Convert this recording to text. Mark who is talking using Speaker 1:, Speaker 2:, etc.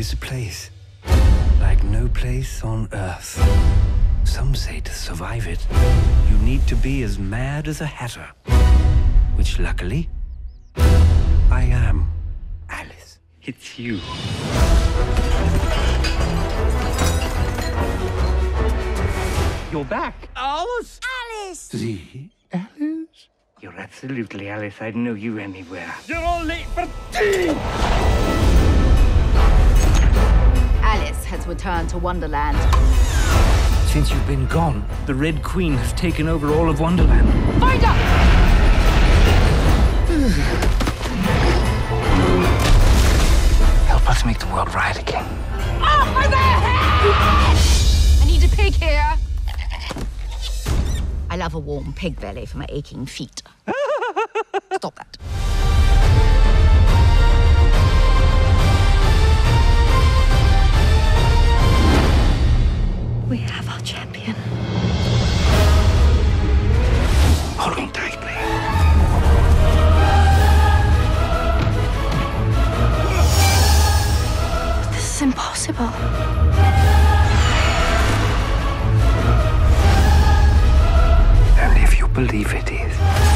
Speaker 1: is a place like no place on earth. Some say to survive it, you need to be as mad as a hatter. Which luckily, I am. Alice, it's you. You're back. Alice!
Speaker 2: Alice!
Speaker 1: The Alice? You're absolutely Alice. I'd know you anywhere.
Speaker 3: You're all late for tea!
Speaker 2: Returned to Wonderland.
Speaker 1: Since you've been gone, the Red Queen has taken over all of Wonderland.
Speaker 2: Find her!
Speaker 1: Help us make the world right again.
Speaker 2: Heads! I need a pig here. I love a warm pig belly for my aching feet. Stop that. We have our champion.
Speaker 1: Hold on tightly.
Speaker 2: This is impossible.
Speaker 1: Only if you believe it is.